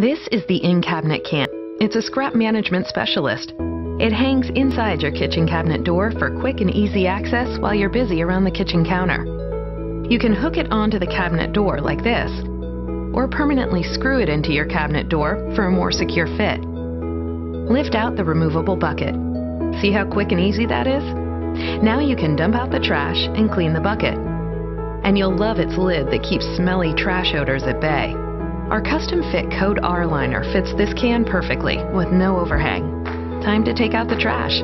This is the in-cabinet can. It's a scrap management specialist. It hangs inside your kitchen cabinet door for quick and easy access while you're busy around the kitchen counter. You can hook it onto the cabinet door like this, or permanently screw it into your cabinet door for a more secure fit. Lift out the removable bucket. See how quick and easy that is? Now you can dump out the trash and clean the bucket. And you'll love its lid that keeps smelly trash odors at bay. Our custom fit Code R liner fits this can perfectly with no overhang. Time to take out the trash.